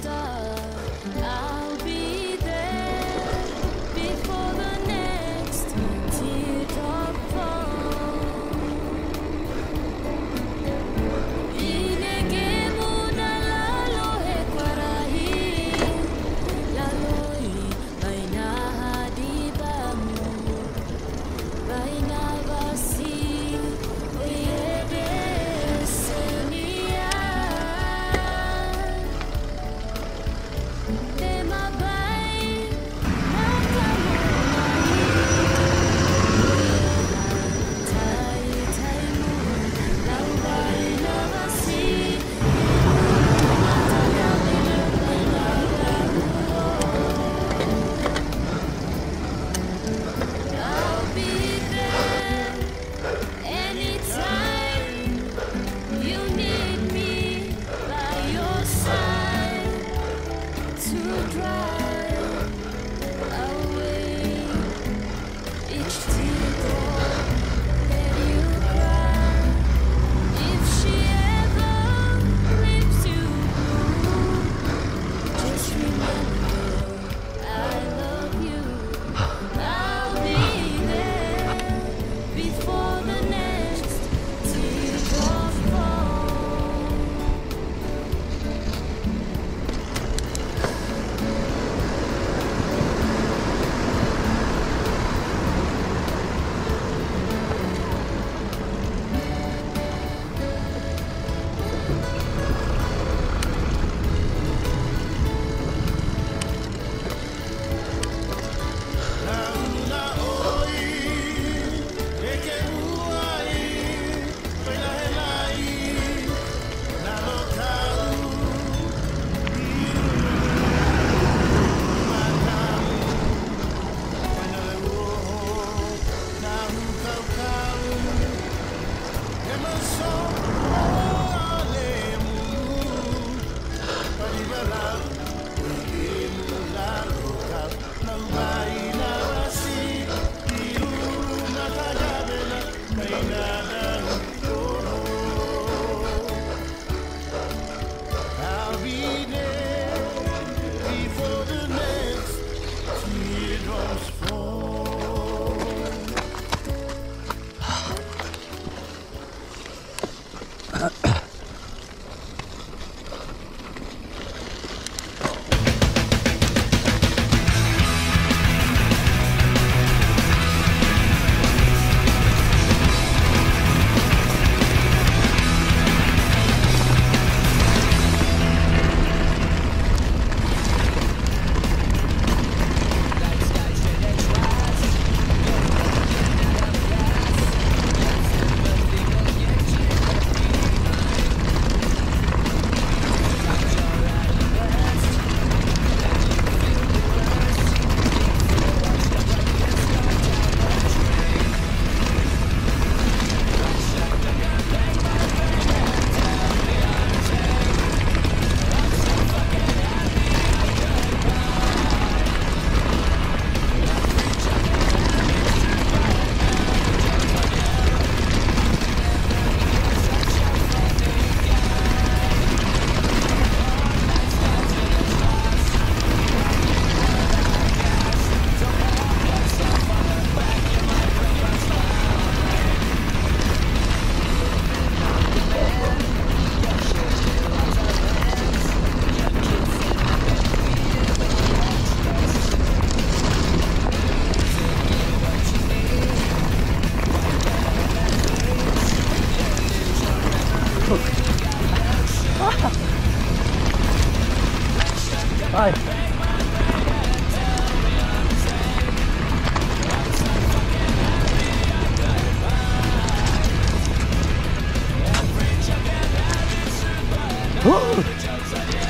stop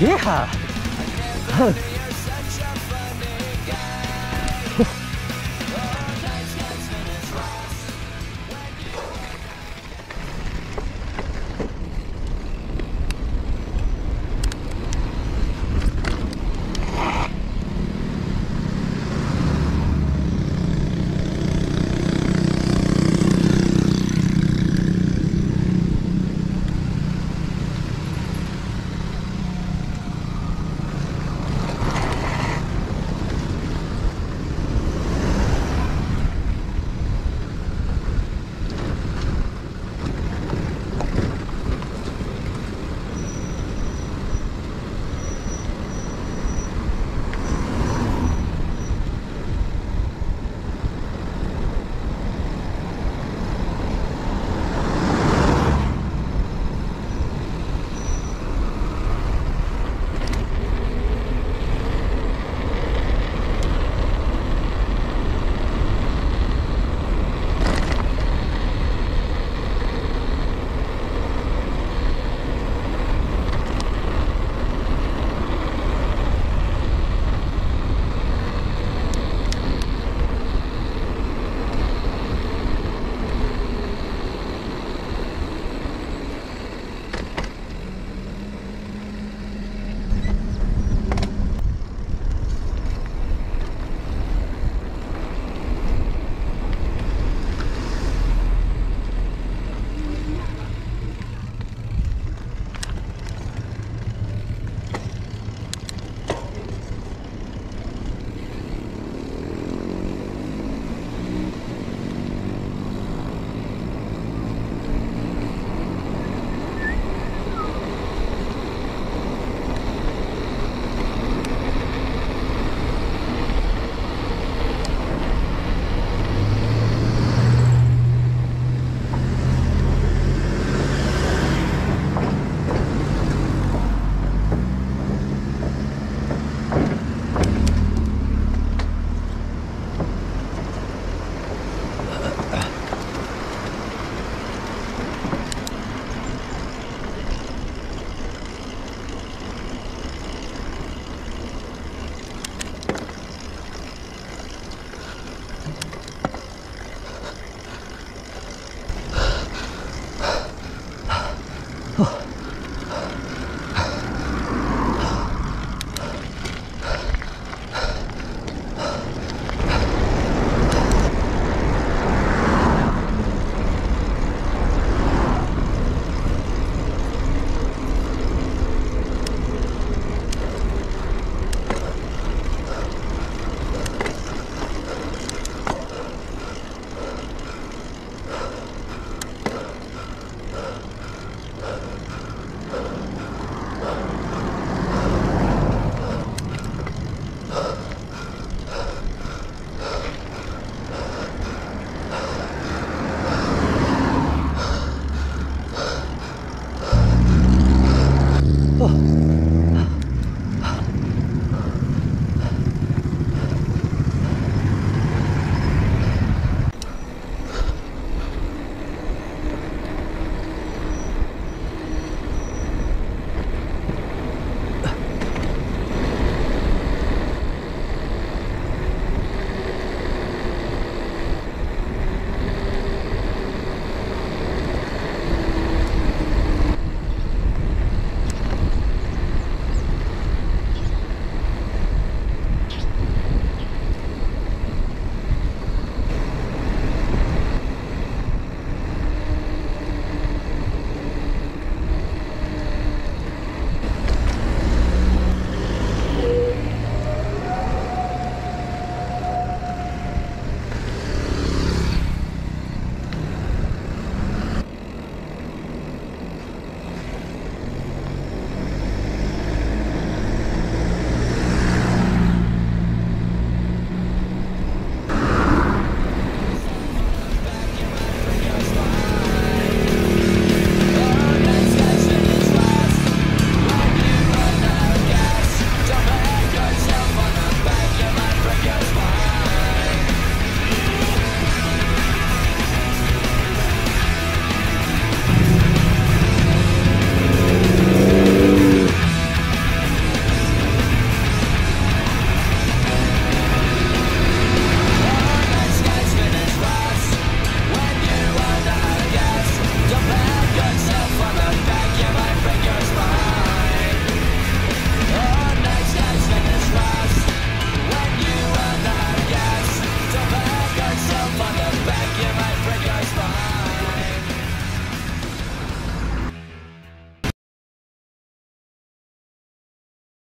Yeah!